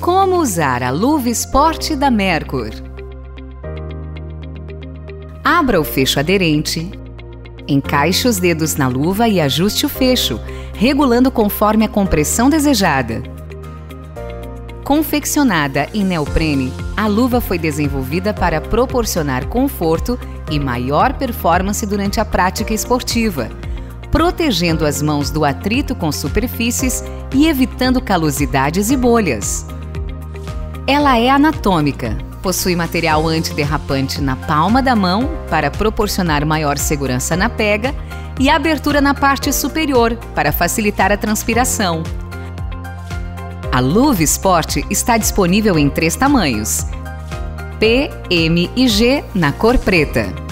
Como usar a luva esporte da Mercur? Abra o fecho aderente, encaixe os dedos na luva e ajuste o fecho, regulando conforme a compressão desejada. Confeccionada em neoprene, a luva foi desenvolvida para proporcionar conforto e maior performance durante a prática esportiva, protegendo as mãos do atrito com superfícies e evitando calosidades e bolhas. Ela é anatômica, possui material antiderrapante na palma da mão para proporcionar maior segurança na pega e abertura na parte superior para facilitar a transpiração. A Luva Sport está disponível em três tamanhos: P, M e G na cor preta.